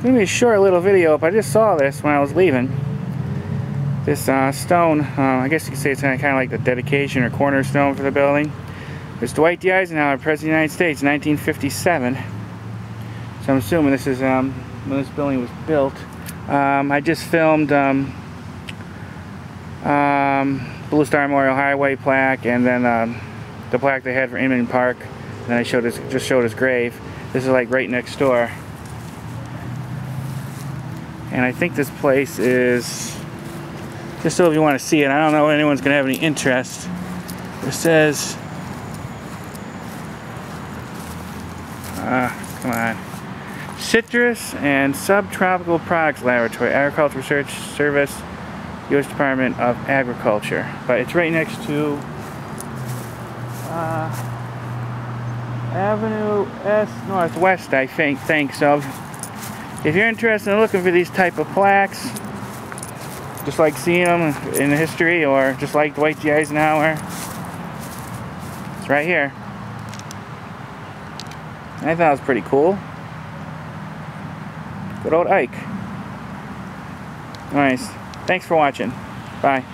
Maybe a short little video up. I just saw this when I was leaving. This uh, stone, uh, I guess you could say it's kind of like the dedication or cornerstone for the building. It's Dwight D. Eisenhower, President of the United States, 1957. So I'm assuming this is um, when this building was built. Um, I just filmed um, um, Blue Star Memorial Highway plaque and then um, the plaque they had for Inman Park. And then I showed his, just showed his grave. This is like right next door. And I think this place is, just so if you want to see it, I don't know if anyone's going to have any interest. It says, uh, come on, Citrus and Subtropical Products Laboratory, Agricultural Research Service, U.S. Department of Agriculture. But it's right next to uh, Avenue S Northwest, I think, thanks of. If you're interested in looking for these type of plaques, just like seeing them in history or just like Dwight D. Eisenhower, it's right here. I thought it was pretty cool. Good old Ike. Nice. Thanks for watching. Bye.